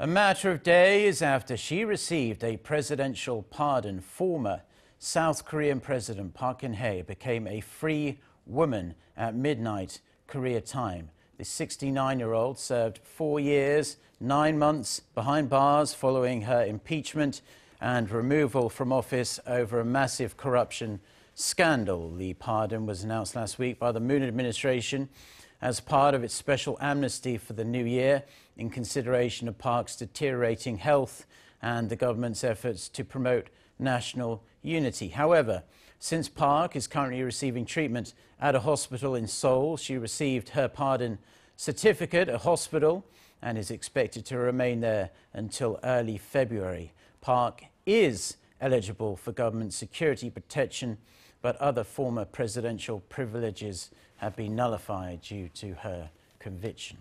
A matter of days after she received a presidential pardon, former South Korean President Park Geun-hye became a free woman at midnight Korea time. The 69-year-old served four years, nine months behind bars following her impeachment and removal from office over a massive corruption scandal. The pardon was announced last week by the Moon administration as part of its special amnesty for the new year in consideration of Park's deteriorating health and the government's efforts to promote national unity. However, since Park is currently receiving treatment at a hospital in Seoul, she received her pardon certificate at hospital and is expected to remain there until early February. Park is eligible for government security protection but other former presidential privileges have been nullified due to her conviction.